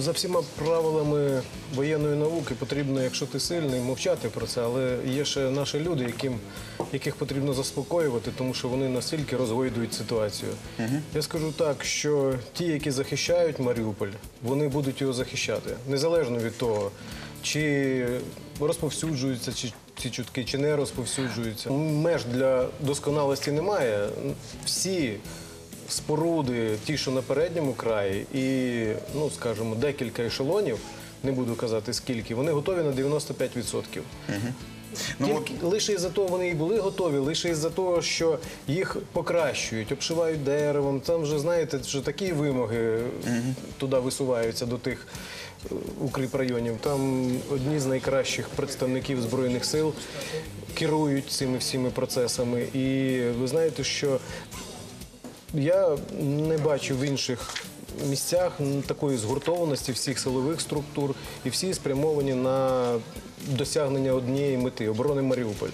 за всіма правилами воєнної науки потрібно, якщо ти сильний, мовчати про це. Але є ще наші люди, яким, яких потрібно заспокоювати, тому що вони настільки розгойдують ситуацію. Я скажу так, що ті, які захищають Маріуполь, вони будуть його захищати, незалежно від того, чи розповсюджуються ці, ці чутки, чи не розповсюджуються. Меж для досконалості немає. Всі споруди, ті, що на передньому краї, і, ну, скажімо, декілька ешелонів, не буду казати скільки, вони готові на 95%. Ну, от- Тільки лише із-за того вони і були готові, лише із-за того, що їх покращують, обшивають деревом. Там вже знаєте, вже такі вимоги туди висуваються до тих е, укріпрайонів. Там одні з найкращих представників збройних сил керують цими всіми процесами. І ви знаєте, що я не бачу в інших місцях такої згуртованості всіх силових структур, і всі спрямовані на досягнення однієї мети оборони Маріуполя.